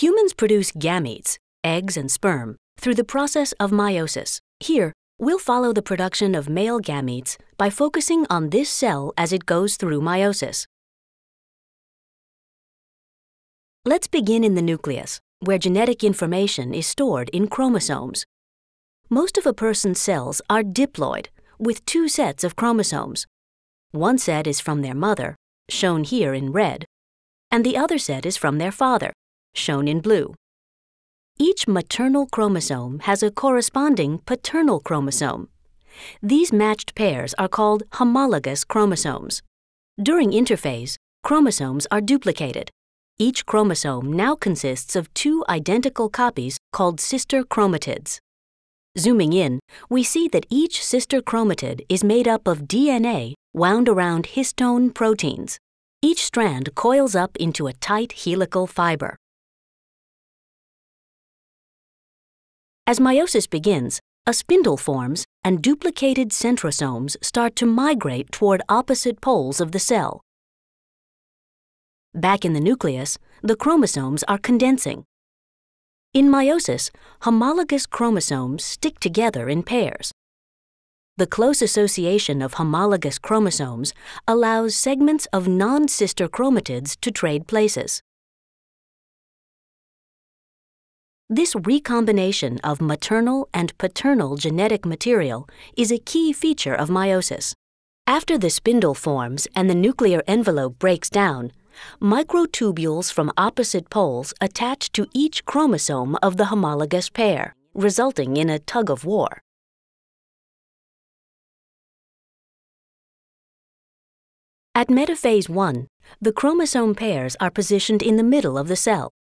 Humans produce gametes, eggs and sperm, through the process of meiosis. Here, we'll follow the production of male gametes by focusing on this cell as it goes through meiosis. Let's begin in the nucleus, where genetic information is stored in chromosomes. Most of a person's cells are diploid, with two sets of chromosomes. One set is from their mother, shown here in red, and the other set is from their father, shown in blue. Each maternal chromosome has a corresponding paternal chromosome. These matched pairs are called homologous chromosomes. During interphase, chromosomes are duplicated. Each chromosome now consists of two identical copies called sister chromatids. Zooming in, we see that each sister chromatid is made up of DNA wound around histone proteins. Each strand coils up into a tight helical fiber. As meiosis begins, a spindle forms and duplicated centrosomes start to migrate toward opposite poles of the cell. Back in the nucleus, the chromosomes are condensing. In meiosis, homologous chromosomes stick together in pairs. The close association of homologous chromosomes allows segments of non-sister chromatids to trade places. This recombination of maternal and paternal genetic material is a key feature of meiosis. After the spindle forms and the nuclear envelope breaks down, microtubules from opposite poles attach to each chromosome of the homologous pair, resulting in a tug of war. At metaphase 1, the chromosome pairs are positioned in the middle of the cell.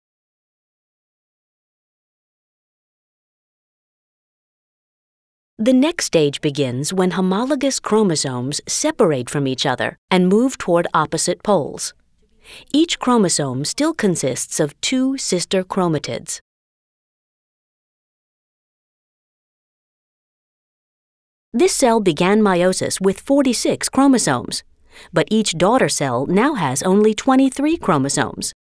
The next stage begins when homologous chromosomes separate from each other and move toward opposite poles. Each chromosome still consists of two sister chromatids. This cell began meiosis with 46 chromosomes, but each daughter cell now has only 23 chromosomes.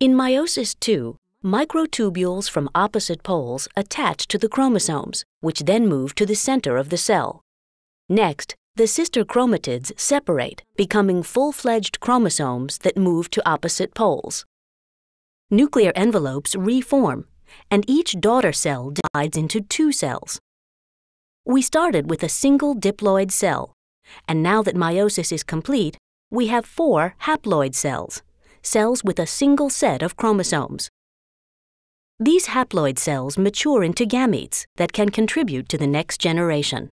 In meiosis II, microtubules from opposite poles attach to the chromosomes, which then move to the center of the cell. Next, the sister chromatids separate, becoming full-fledged chromosomes that move to opposite poles. Nuclear envelopes reform, and each daughter cell divides into two cells. We started with a single diploid cell, and now that meiosis is complete, we have four haploid cells cells with a single set of chromosomes. These haploid cells mature into gametes that can contribute to the next generation.